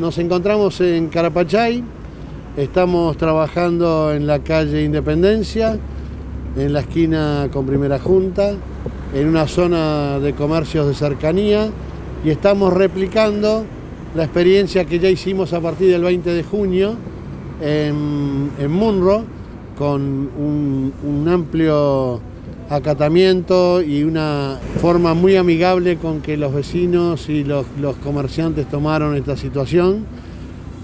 Nos encontramos en Carapachay, estamos trabajando en la calle Independencia, en la esquina con Primera Junta, en una zona de comercios de cercanía y estamos replicando la experiencia que ya hicimos a partir del 20 de junio en, en Munro con un, un amplio acatamiento y una forma muy amigable con que los vecinos y los, comerciantes tomaron esta situación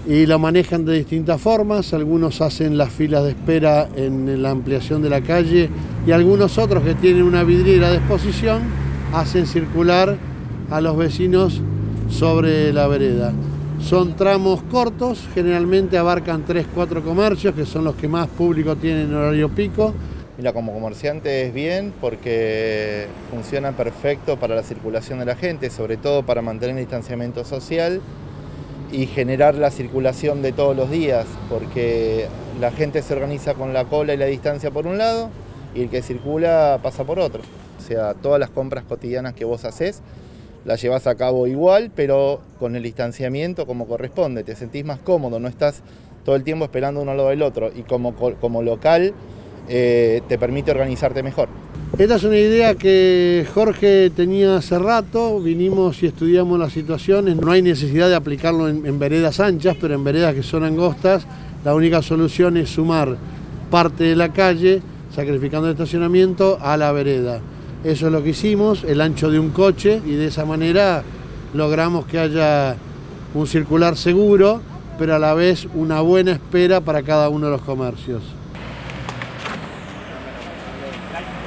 y lo manejan de distintas formas. Algunos hacen las filas de espera en la ampliación de la calle y algunos otros que tienen una vidriera de exposición hacen circular a los vecinos sobre la vereda. Son tramos cortos, generalmente abarcan 3-4 comercios, que son los que más público tienen en horario pico, Mira, como comerciante es bien porque funciona perfecto para la circulación de la gente, sobre todo para mantener el distanciamiento social y generar la circulación de todos los días, porque la gente se organiza con la cola y la distancia por un lado y el que circula pasa por otro. O sea, todas las compras cotidianas que vos haces las llevas a cabo igual, pero con el distanciamiento como corresponde. Te sentís más cómodo, no estás todo el tiempo esperando uno al lado del otro. Y como, como local eh, te permite organizarte mejor. Esta es una idea que Jorge tenía hace rato, vinimos y estudiamos las situaciones, no hay necesidad de aplicarlo en, en veredas anchas, pero en veredas que son angostas, la única solución es sumar parte de la calle, sacrificando el estacionamiento, a la vereda. Eso es lo que hicimos, el ancho de un coche, y de esa manera logramos que haya un circular seguro, pero a la vez una buena espera para cada uno de los comercios. Thank you.